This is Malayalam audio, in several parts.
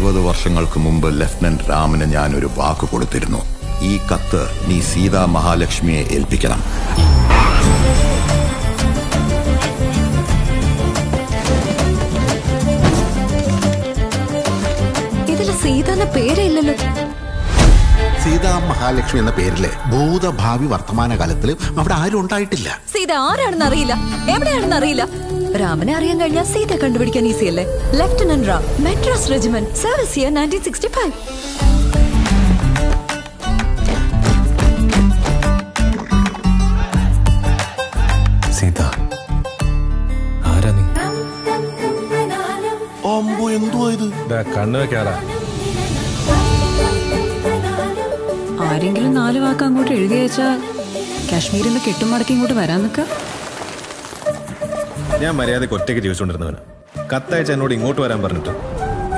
ഇരുപത് വർഷങ്ങൾക്ക് മുമ്പ് ലഫ്റ്റനന്റ് രാമന് ഞാൻ ഒരു വാക്ക് കൊടുത്തിരുന്നു. ഈ കത്ത് നീ സീതാ മഹാലക്ഷ്മിയെ ഏൽപ്പിക്കണം. ഇതിൽ സീത എന്ന പേരേ ഇല്ലല്ലോ സീതാ മഹാലക്ഷ്മി എന്ന പേരിൽ ഭൂതഭാവി വർത്തമാന കാലത്തിൽ അവിടെ ആരും ഉണ്ടായിട്ടില്ല. സീത ആരാണെന്ന് അറിയില്ല. എവിടെയാണെന്ന് അറിയില്ല. രാമനെ അറിയാൻ കഴിഞ്ഞാൽ സീത കണ്ടുപിടിക്കാൻ ഈസിയല്ലേ lieutenant Ram Madras regiment service year nineteen sixty five Sita ആരാ നീ? അമ്പോ എന്തുവാ ഇത്? കണ്ണു വെക്കാറാ. ആരെങ്കിലും നാല് വാക്ക് അങ്ങോട്ട് എഴുതി അയച്ചാൽ കാശ്മീരിൽ നിന്ന് കെട്ടുമടക്കി ഇങ്ങോട്ട് വരാൻ നിൽക്ക. ഞാൻ മര്യാദയ്ക്ക് ഒറ്റയ്ക്ക് ജീവിച്ചുകൊണ്ടിരുന്നവന്. കത്തയച്ച എന്നോട് ഇങ്ങോട്ട് വരാൻ പറഞ്ഞിട്ട്.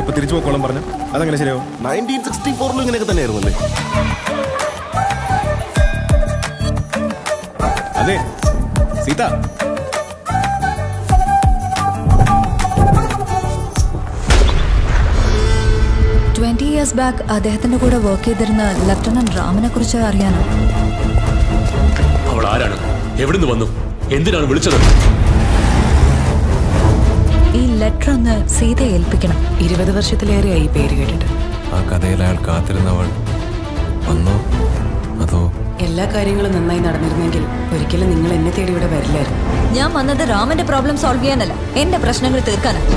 ഇപ്പൊ തിരിച്ചു പോക്കോളം പറഞ്ഞു? അതങ്ങനെ ശരിയാവും? നയന്റീൻ സിക്സ്റ്റി ഫോറിലും ഇങ്ങനെയൊക്കെ തന്നെയായിരുന്നല്ലേ അതെ. സീത. ട്വന്റി ഇയേഴ്സ് ബാക്ക് അദ്ദേഹത്തിന്റെ കൂടെ വർക്ക് ചെയ്തിരുന്ന ലെഫ്റ്റനന്റ് രാമനെ കുറിച്ച് അറിയാനോ? അവൾ ആരാണ്? എവിടുന്ന് വന്നു? എന്തിനാണ് വിളിച്ചത്? ലെറ്റർ ഒന്ന് സീതയെ ഏൽപ്പിക്കണം ഇരുപത് വർഷത്തിലേറെയായി ആയി പേര് കേട്ടിട്ട്. ആ കഥയിൽ അയാൾ കാത്തിരുന്നവൾ വന്നോ? അതോ? എല്ലാ കാര്യങ്ങളും നന്നായി നടന്നിരുന്നെങ്കിൽ ഒരിക്കലും നിങ്ങൾ എന്നെ തേടി ഇവിടെ വരില്ലായിരുന്നു. ഞാൻ വന്നത് രാമന്റെ പ്രോബ്ലം സോൾവ് ചെയ്യാനല്ല. എന്റെ പ്രശ്നങ്ങൾ തീർക്കാനാണ്